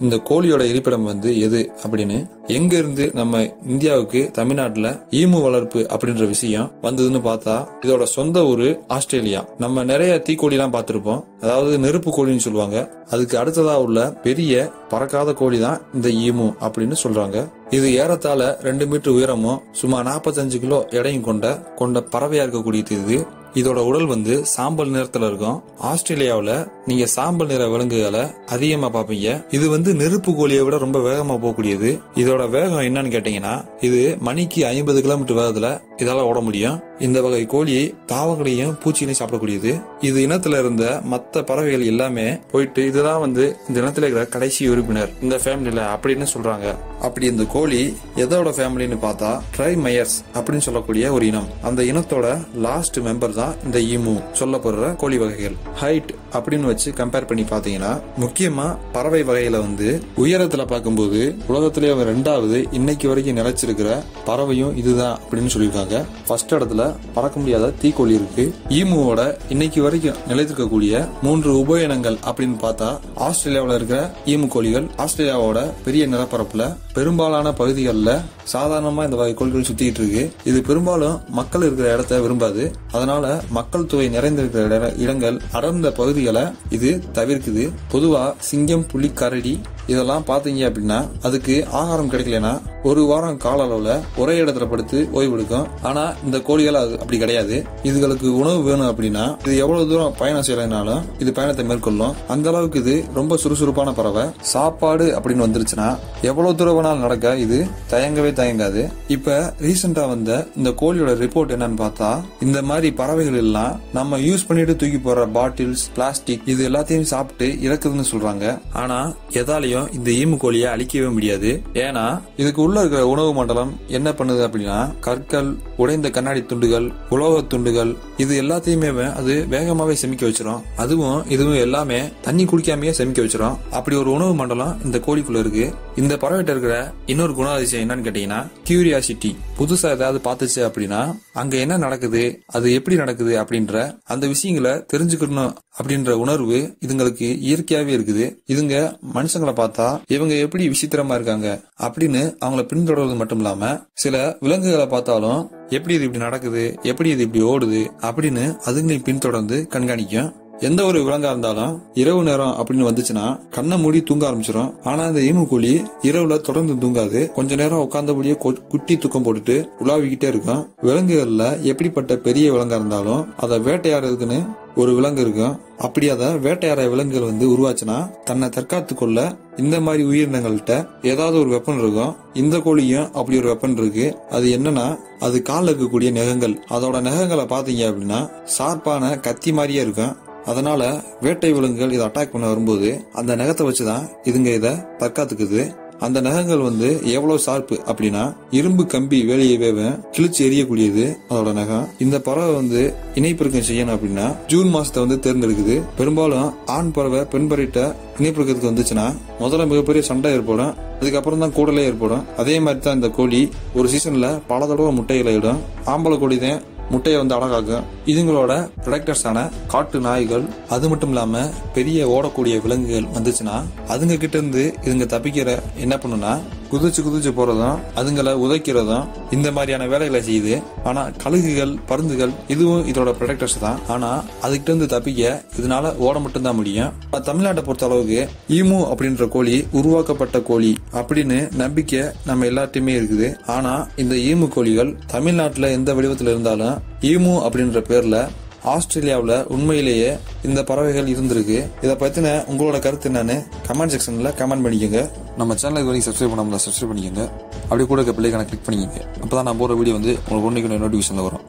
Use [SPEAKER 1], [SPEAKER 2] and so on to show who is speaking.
[SPEAKER 1] இந்த கோழியோட இருப்பிடம் வந்து எது அப்படின்னு? எங்க இருந்து நம்ம இந்தியாவுக்கு தமிழ்நாட்டுல ஈமு வளர்ப்பு அப்படின்ற விஷயம் வந்ததுன்னு பார்த்தா இதோட சொந்த ஊரு ஆஸ்திரேலியா. நம்ம நிறைய தீக்கோழி எல்லாம் பார்த்திருப்போம். அதாவது நெருப்பு கோழின்னு சொல்லுவாங்க. அதுக்கு அடுத்ததா உள்ள பெரிய பறக்காத கோழி தான் இந்த ஈமு அப்படின்னு சொல்றாங்க. இது ஏறத்தாழ ரெண்டு மீட்டர் உயரமும் சுமார் 45 கிலோ எடையும் கொண்ட கொண்ட பறவையா இருக்கக்கூடியது இது. இதோட உடல் வந்து சாம்பல் நிறத்துல இருக்கும். ஆஸ்திரேலியாவில் நீங்க சாம்பல் நிற விலங்குகளை அதிகமா பாப்பீங்க இது வந்து நெருப்பு கோழியை விட ரொம்ப வேகமா போகக்கூடியது. இதோட வேகம் என்னன்னு கேட்டீங்கன்னா இது மணிக்கு ஐம்பது கிலோமீட்டர் வேகத்துல இதால ஓட முடியும். இந்த வகை கோழி தாவகளையும் பூச்சிகளையும் சாப்பிடக்கூடியது. இது இனத்துல இருந்த மத்த பறவைகள் எல்லாமே போயிட்டு இதுதான் வந்து இந்த இனத்துல இருக்கிற கடைசி உறுப்பினர். இந்த ஃபேமிலியில அப்படின்னு சொல்றாங்க. அப்படி இந்த கோழி எதோட ஃபேமிலின்னு பார்த்தா ட்ரை மயர்ஸ் அப்படின்னு சொல்லக்கூடிய ஒரு இனம். அந்த இனத்தோட லாஸ்ட் மெம்பர் தான் இந்த ஈமு. சொல்லப்படுற கோழி வகைகள். ஹைட் அப்படின்னு வச்சு கம்பேர் பண்ணி பாத்தீங்கன்னா முக்கியமா பறவை வகையில வந்து உயரத்துல பார்க்கும்போது உலகத்திலே ரெண்டாவது இன்னைக்கு வரைக்கும் நிலைச்சிருக்கிற பறவையும் இதுதான் அப்படின்னு சொல்லியிருக்காங்க. ஃபர்ஸ்ட் இடத்துல பறக்க முடியாத தீக்கோழி இருக்கு. ஈமுவோட இன்னைக்கு வரைக்கும் நிலைத்திருக்கக்கூடிய மூன்று உபயினங்கள் அப்படின்னு பார்த்தா ஆஸ்திரேலியாவில் இருக்கிற ஈமு கோழிகள் ஆஸ்திரேலியாவோட பெரிய நிலப்பரப்புல பெரும்பாலான பகுதிகளில் சாதாரணமா இந்த வகை கோழிகள் சுத்திட்டு இருக்கு. இது பெரும்பாலும் மக்கள் இருக்கிற இடத்த விரும்பாது. அதனால மக்கள் தொகை நிறைந்திருக்கிற இட- இடங்கள் அடர்ந்த பகுதிகளை இது தவிர்க்குது. பொதுவா சிங்கம் புலி கரடி இதெல்லாம் பாத்தீங்க அப்படின்னா அதுக்கு ஆகாரம் கிடைக்கலனா ஒரு வாரம் கால அளவுல ஒரே இடத்துல படுத்து ஓய்வெடுக்கும் ஆனா இந்த கோழிகள் அது அப்படி கிடையாது. இதுகளுக்கு உணவு வேணும் அப்படின்னா இது எவ்வளவு தூரம் பயணம் செய்யலைனாலும் இது பயணத்தை மேற்கொள்ளும். அந்த அளவுக்கு இது ரொம்ப சுறுசுறுப்பான பறவை. சாப்பாடு அப்படின்னு வந்துருச்சுன்னா எவ்வளவு தூரம் வேணாலும் நடக்க இது தயங்கவே தயங்காது. இப்ப ரீசெண்டா வந்த இந்த கோழியோட ரிப்போர்ட் என்னன்னு பார்த்தா இந்த மாதிரி பறவைகள் எல்லாம் நம்ம யூஸ் பண்ணிட்டு தூக்கி போற பாட்டில்ஸ் பிளாஸ்டிக் இது எல்லாத்தையும் சாப்பிட்டு இறக்குதுன்னு சொல்றாங்க. ஆனா எதாலையும் இந்த ஈமு கோழியை அழிக்கவே முடியாது. ஏன்னா இதுக்கு உள்ள இருக்கிற உணவு மண்டலம் என்ன பண்ணுது அப்படின்னா கற்கள் உடைந்த கண்ணாடி துண்டுகள் உலோக துண்டுகள் இது எல்லாத்தையுமே அது வேகமாவே செமிக்க வச்சிரும். அதுவும் இதுவும் எல்லாமே தண்ணி குடிக்காமயே செமிக்க வச்சிரும். அப்படி ஒரு உணவு மண்டலம் இந்த கோழிக்குள்ள இருக்கு. இந்த பறவைட்ட இருக்கிற இன்னொரு குணாதிசயம் என்னன்னு கேட்டீங்கன்னா கியூரியாசிட்டி புதுசா ஏதாவது பார்த்துச்சு அப்படின்னா அங்க என்ன நடக்குது அது எப்படி நடக்குது அப்படின்ற அந்த விஷயங்களை தெரிஞ்சுக்கணும் அப்படின்ற உணர்வு இதுங்களுக்கு இயற்கையாவே இருக்குது. இதுங்க மனுஷங்களை பார்த்தா இவங்க எப்படி விசித்திரமா இருக்காங்க அப்படின்னு அவங்கள பின்தொடர்வது மட்டும் இல்லாம சில விலங்குகளை பார்த்தாலும் எப்படி இது இப்படி நடக்குது? எப்படி இது இப்படி ஓடுது? அப்படின்னு அதுங்களையும் பின்தொடர்ந்து கண்காணிக்கும். எந்த ஒரு விலங்கா இருந்தாலும் இரவு நேரம் அப்படின்னு வந்துச்சுன்னா கண்ணை மூடி தூங்க ஆரம்பிச்சிடும் ஆனா இந்த கூலி இரவுல தொடர்ந்து தூங்காது. கொஞ்ச நேரம் உட்கார்ந்தபடியே கொ- குட்டி தூக்கம் போட்டுட்டு உலாவிக்கிட்டே இருக்கும். விலங்குகள்ல எப்படிப்பட்ட பெரிய விலங்கா இருந்தாலும் அதை வேட்டையாடுறதுக்குன்னு ஒரு விலங்கு இருக்கும். அப்படி அதை வேட்டையாட விலங்குகள் வந்து உருவாச்சுன்னா தன்னை தற்காத்து கொள்ள இந்த மாதிரி உயிரினங்கள்கிட்ட ஏதாவது ஒரு வெப்பன் இருக்கும். இந்த கோழியும் அப்படி ஒரு வெப்பன் இருக்கு. அது என்னன்னா அது காலில் இருக்கக்கூடிய நகங்கள். அதோட நகங்களை பாத்தீங்க அப்படின்னா சார்பான கத்தி மாதிரியே இருக்கும். அதனால வேட்டை விலங்குகள் இதை அட்டாக் பண்ண வரும்போது அந்த நகத்தை வச்சுதான் இதுங்க இதை தற்காத்துக்குது. அந்த நகங்கள் வந்து எவ்வளவு ஷார்ப்பு அப்படின்னா இரும்பு கம்பி வேலையவே கிழிச்சு எரியக்கூடியது அதோட நகம். இந்த பறவை வந்து இணைப்பெருக்கம் செய்யணும் அப்படின்னா ஜூன் மாசத்தை வந்து தேர்ந்தெடுக்குது. பெரும்பாலும் ஆண் பறவை பெண் பறவைட்ட இணைப்பெருக்கத்துக்கு வந்துச்சுன்னா முதல்ல மிகப்பெரிய சண்டை ஏற்படும். அதுக்கப்புறம் தான் கூடலே ஏற்படும். அதே மாதிரி தான் இந்த கோழி ஒரு சீசன்ல பல தடவை முட்டைகளை இடும். ஆம்பளை கோழி தான் முட்டையை வந்து அழகாக்கும் இதுங்களோட ப்ரொடக்டர்ஸான காட்டு நாய்கள் அது மட்டும் இல்லாம பெரிய ஓடக்கூடிய விலங்குகள் வந்துச்சுன்னா அதுங்க கிட்ட இருந்து இதுங்க தப்பிக்கிற என்ன பண்ணுனா குதிச்சு குதிச்சு போறதும் அதுங்களை உதைக்கிறதும் இந்த மாதிரியான வேலைகளை செய்யுது. ஆனா கழுகுகள் பருந்துகள் இதுவும் இதோட ப்ரொடக்டர்ஸ் தான். ஆனா அதுகிட்ட இருந்து தப்பிக்க இதனால ஓட மட்டும்தான் முடியும். தமிழ்நாட்டை பொறுத்த அளவுக்கு ஈமு அப்படின்ற கோழி உருவாக்கப்பட்ட கோழி அப்படின்னு நம்பிக்கை நம்ம எல்லாத்தையுமே இருக்குது. ஆனா இந்த ஈமு கோழிகள் தமிழ்நாட்டுல எந்த வடிவத்தில் இருந்தாலும் ஈமு அப்படின்ற பேர்ல ஆஸ்திரேலியாவில் உண்மையிலேயே இந்த பறவைகள் இருந்திருக்கு. இதை பற்றின உங்களோட கருத்து என்னன்னு கமெண்ட் செக்ஷனில் கமெண்ட் பண்ணிக்கோங்க. நம்ம சேனலுக்கு வரைக்கும் சப்ஸ்கிரைப் பண்ணாமல் சப்ஸ்கிரைப் பண்ணிக்கோங்க. அப்படி கூட இருக்க பிள்ளைக்கான கிளிக் பண்ணிக்கோங்க. அப்போ தான் நான் போகிற வீடியோ வந்து உங்களுக்கு ஒன்றைக்கு நோட்டிஃபிகேஷனில் வரும்.